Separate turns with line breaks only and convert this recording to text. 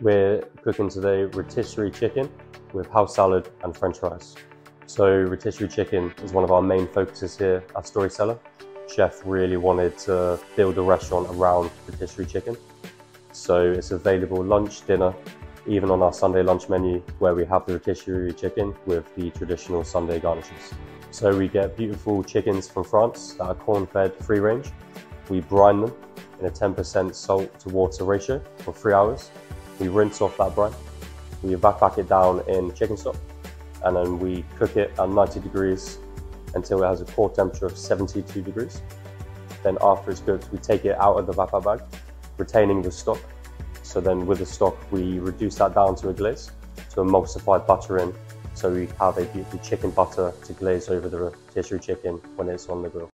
We're cooking today rotisserie chicken with house salad and french fries. So rotisserie chicken is one of our main focuses here at Story Cellar. Chef really wanted to build a restaurant around rotisserie chicken. So it's available lunch, dinner, even on our Sunday lunch menu where we have the rotisserie chicken with the traditional Sunday garnishes. So we get beautiful chickens from France that are corn-fed free range. We brine them in a 10% salt to water ratio for three hours we rinse off that brine, we evac it down in chicken stock, and then we cook it at 90 degrees until it has a core temperature of 72 degrees. Then after it's cooked, we take it out of the vapa bag, retaining the stock. So then with the stock, we reduce that down to a glaze, to emulsified butter in, so we have a beautiful chicken butter to glaze over the rotisserie chicken when it's on the grill.